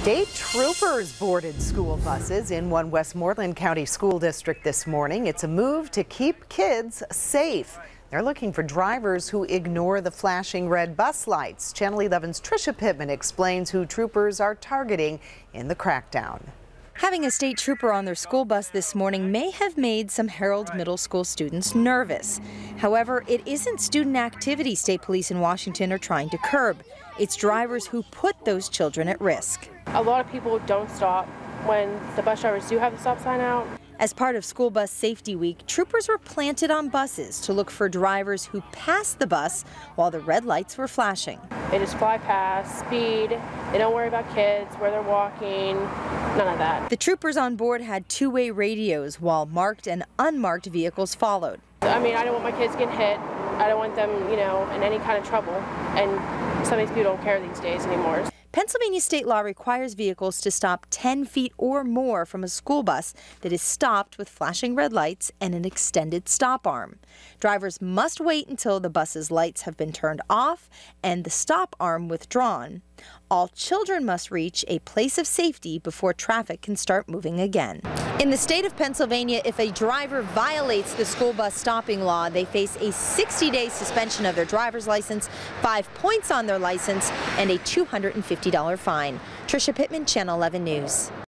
State troopers boarded school buses in one Westmoreland County school district this morning. It's a move to keep kids safe. They're looking for drivers who ignore the flashing red bus lights. Channel 11's Trisha Pittman explains who troopers are targeting in the crackdown. Having a state trooper on their school bus this morning may have made some Harrold Middle School students nervous. However, it isn't student activity state police in Washington are trying to curb. It's drivers who put those children at risk. A lot of people don't stop when the bus drivers do have the stop sign out. As part of School Bus Safety Week, troopers were planted on buses to look for drivers who passed the bus while the red lights were flashing. They just fly past, speed, they don't worry about kids, where they're walking, none of that. The troopers on board had two-way radios while marked and unmarked vehicles followed. I mean, I don't want my kids getting hit. I don't want them, you know, in any kind of trouble. And some of these people don't care these days anymore. Pennsylvania state law requires vehicles to stop 10 feet or more from a school bus that is stopped with flashing red lights and an extended stop arm. Drivers must wait until the bus's lights have been turned off and the stop arm withdrawn. All children must reach a place of safety before traffic can start moving again. In the state of Pennsylvania, if a driver violates the school bus stopping law, they face a 60-day suspension of their driver's license, five points on their license, and a $250 fine. Trisha Pittman, Channel 11 News.